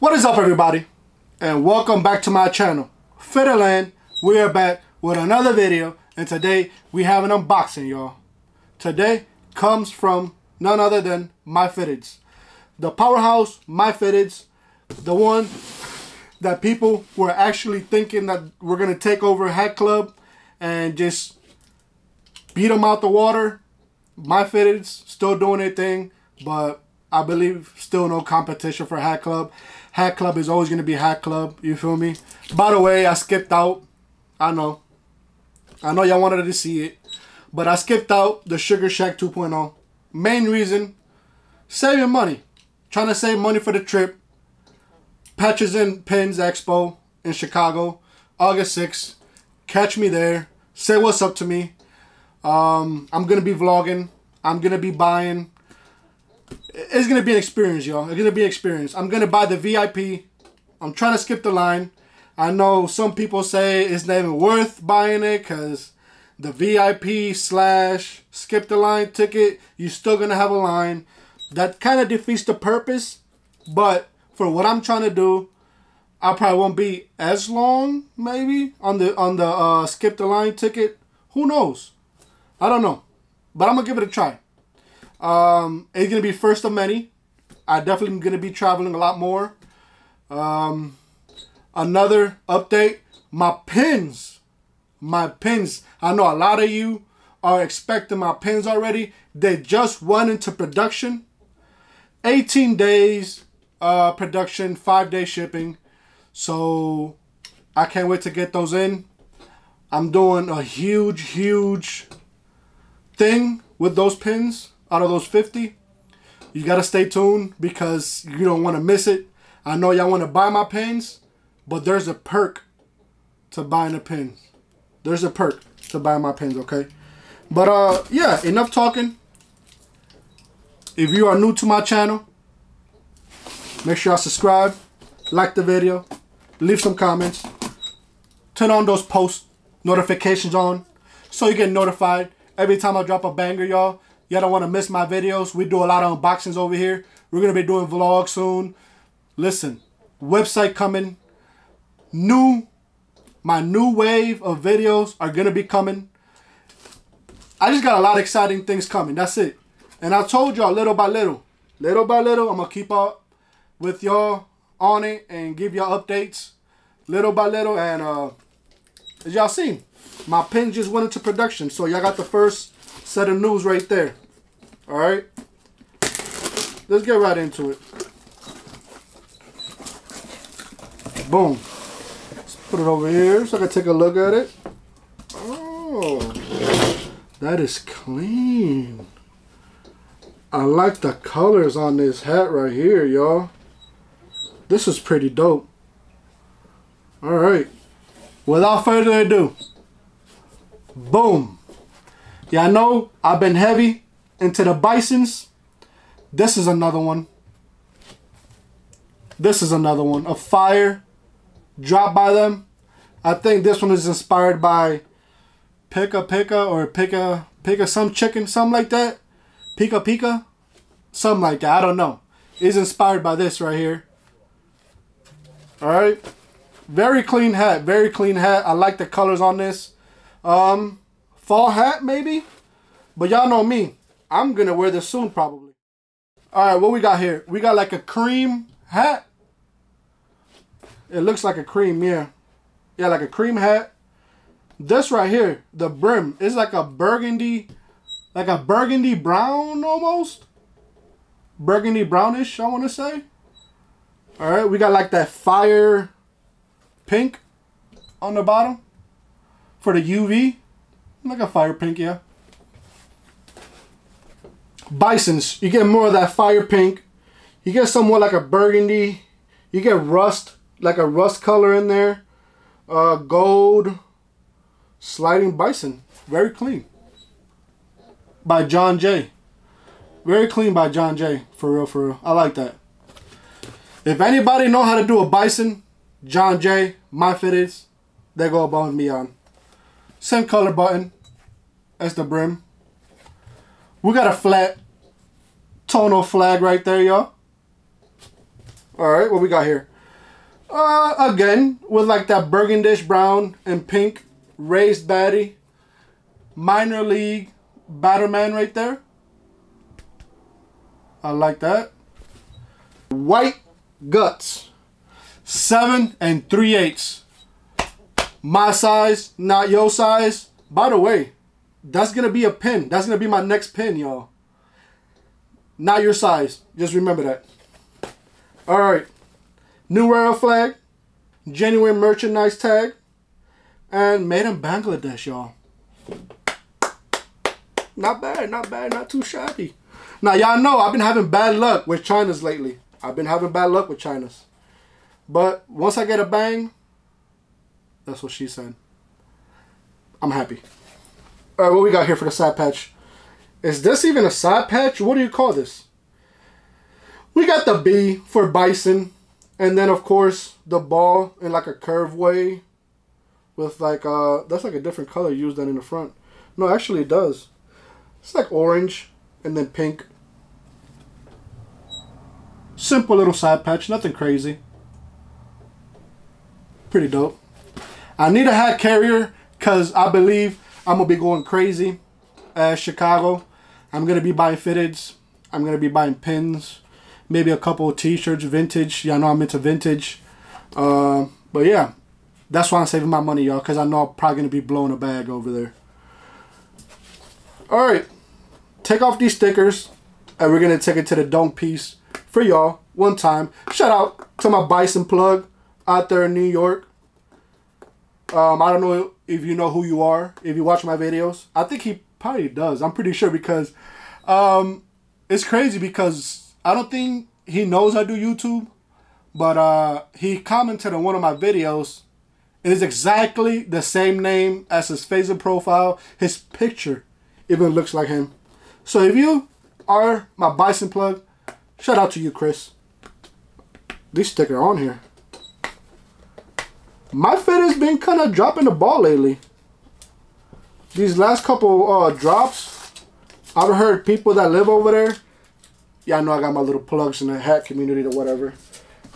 What is up everybody? And welcome back to my channel. Fitted Land, we are back with another video and today we have an unboxing y'all. Today comes from none other than My Fitteds. The powerhouse My Fitteds, the one that people were actually thinking that we're going to take over Hat Club and just beat them out the water. My Fitteds still doing their thing, but I believe still no competition for Hat Club. Hat Club is always to be Hat Club. You feel me? By the way, I skipped out. I know. I know y'all wanted to see it. But I skipped out the Sugar Shack 2.0. Main reason, saving money. Trying to save money for the trip. Patches and Pins Expo in Chicago, August 6th. Catch me there. Say what's up to me. Um, I'm to be vlogging. I'm to be buying it's gonna be an experience, y'all. It's gonna be an experience. I'm gonna buy the VIP. I'm trying to skip the line. I know some people say it's not even worth buying it because the VIP slash skip the line ticket, you're still gonna have a line. That kind of defeats the purpose. But for what I'm trying to do, I probably won't be as long, maybe on the on the uh, skip the line ticket. Who knows? I don't know, but I'm gonna give it a try. Um, it's gonna be first of many. I definitely am gonna be traveling a lot more. Um, another update: my pins, my pins. I know a lot of you are expecting my pins already. They just went into production. 18 days uh, production, five day shipping. So I can't wait to get those in. I'm doing a huge, huge thing with those pins out of those 50. You got to stay tuned because you don't want to miss it. I know y'all want to buy my pins, but there's a perk to buying the pins. There's a perk to buying my pins, okay? But uh, yeah, enough talking. If you are new to my channel, make sure you subscribe, like the video, leave some comments, turn on those post notifications on so you get notified every time I drop a banger, y'all. Y'all don't want to miss my videos. We do a lot of unboxings over here. We're going to be doing vlogs soon. Listen, website coming. New, my new wave of videos are going to be coming. I just got a lot of exciting things coming. That's it. And I told y'all little by little, little by little, I'm going to keep up with y'all on it and give y'all updates little by little. And uh, as y'all seen, my pin just went into production. So y'all got the first set of news right there. All right. Let's get right into it. Boom. Let's put it over here so I can take a look at it. Oh, that is clean. I like the colors on this hat right here, y'all. This is pretty dope. All right. Without further ado, boom. Y'all know I've been heavy into the Bisons. This is another one. This is another one. A fire drop by them. I think this one is inspired by Pika Pika or Pika Pika some chicken, something like that. Pika Pika. Something like that. I don't know. It's inspired by this right here. Alright. Very clean hat. Very clean hat. I like the colors on this. Um, fall hat maybe. But y'all know me. I'm going to wear this soon probably. All right, what we got here? We got like a cream hat. It looks like a cream, yeah. Yeah, like a cream hat. This right here, the brim, is like a burgundy, like a burgundy brown almost. Burgundy brownish, I want to say. All right, we got like that fire pink on the bottom for the UV. Like a fire pink, yeah. Bisons, you get more of that fire pink. You get somewhat like a burgundy. You get rust, like a rust color in there. Uh, gold, sliding bison. Very clean. By John Jay. Very clean by John Jay. For real, for real. I like that. If anybody know how to do a bison, John Jay, my fitteds, they go above and beyond. Same color button as the brim. We got a flat tonal flag right there, y'all. All right, what we got here? Uh, again, with like that burgundish brown and pink raised baddie. Minor league batterman right there. I like that. White guts. Seven and three eighths. My size, not your size. By the way, that's gonna be a pin. That's gonna be my next pin, y'all. Not your size. Just remember that. All right. New Era flag. Genuine merchandise tag. And made in Bangladesh, y'all. Not bad, not bad, not too shabby. Now, y'all know I've been having bad luck with China's lately. I've been having bad luck with China's. But once I get a bang, that's what she said. I'm happy. All right, what we got here for the side patch? Is this even a side patch? What do you call this? We got the B for Bison. And then, of course, the ball in like a curve way. With like, uh, that's like a different color used than in the front. No, actually it does. It's like orange and then pink. Simple little side patch, nothing crazy. Pretty dope. I need a hat carrier because I believe I'm to be going crazy at Chicago. I'm to be buying fitteds. I'm to be buying pins. Maybe a couple of t-shirts, vintage. Y'all know I'm into vintage. Uh, but yeah, that's why I'm saving my money, y'all, because I know I'm probably to be blowing a bag over there. All right, take off these stickers, and we're to take it to the dunk piece for y'all one time. Shout out to my Bison plug out there in New York. Um, I don't know if you know who you are, if you watch my videos. I think he probably does. I'm pretty sure because um, it's crazy because I don't think he knows I do YouTube. But uh, he commented on one of my videos. It is exactly the same name as his Facebook profile. His picture even looks like him. So if you are my Bison plug, shout out to you, Chris. These sticker on here. My Fitteds been kind of dropping the ball lately. These last couple uh, drops, I've heard people that live over there. Yeah, I know I got my little plugs in the hat community or whatever.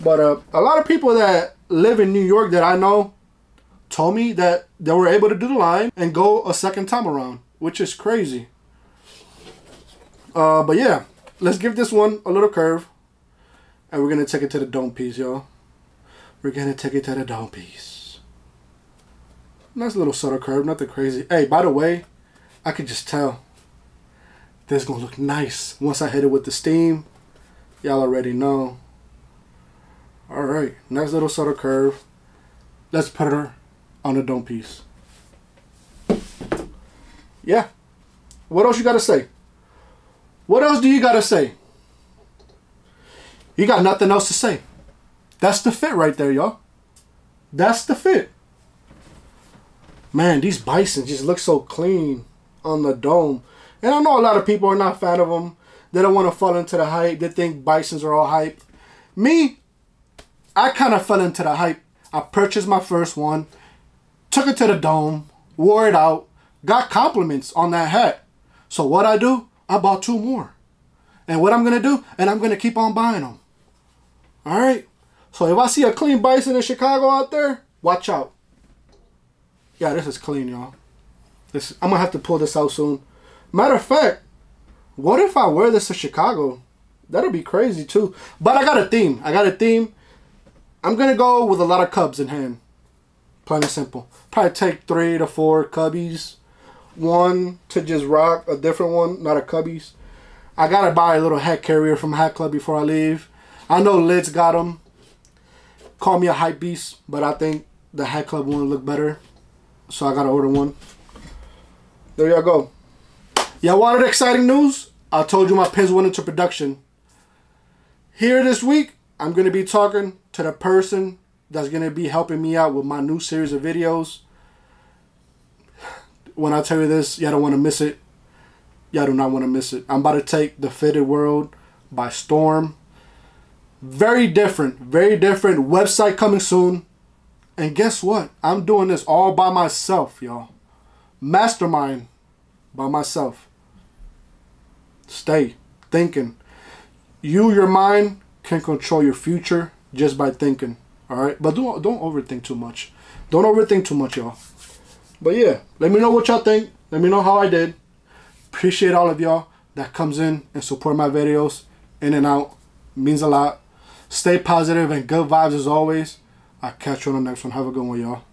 But uh, a lot of people that live in New York that I know told me that they were able to do the line and go a second time around, which is crazy. Uh, but yeah, let's give this one a little curve. And we're going to take it to the dome piece, y'all. We're to take it to the dome piece. Nice little subtle curve, nothing crazy. Hey, by the way, I could just tell. This to look nice. Once I hit it with the steam, y'all already know. Alright, nice little subtle curve. Let's put her on the dome piece. Yeah. What else you got to say? What else do you got to say? You got nothing else to say. That's the fit right there, y'all. That's the fit. Man, these bison just look so clean on the dome. And I know a lot of people are not fan of them. They don't want to fall into the hype. They think bisons are all hype. Me, I kind of fell into the hype. I purchased my first one, took it to the dome, wore it out, got compliments on that hat. So what I do, I bought two more. And what I'm going to do, and I'm going to keep on buying them. All right? So if I see a clean bison in Chicago out there, watch out. Yeah, this is clean, y'all. This I'm to have to pull this out soon. Matter of fact, what if I wear this to Chicago? That'll be crazy too. But I got a theme. I got a theme. I'm to go with a lot of Cubs in hand. Plain and simple. Probably take three to four Cubbies. One to just rock, a different one, not a Cubbies. I got to buy a little hat carrier from Hat Club before I leave. I know Lids got them. Call me a hype beast, but I think the Hat Club one look better. So I got to order one. There y'all go. Y'all wanted exciting news? I told you my pins went into production. Here this week, I'm to be talking to the person that's to be helping me out with my new series of videos. When I tell you this, y'all don't want to miss it. Y'all do not want to miss it. I'm about to take the fitted world by storm. Very different, very different website coming soon. And guess what? I'm doing this all by myself, y'all. Mastermind by myself. Stay thinking. You, your mind, can control your future just by thinking. All right, but don't don't overthink too much. Don't overthink too much, y'all. But yeah, let me know what y'all think. Let me know how I did. Appreciate all of y'all that comes in and support my videos in and out. means a lot. Stay positive and good vibes as always. I'll catch you on the next one. Have a good one, y'all.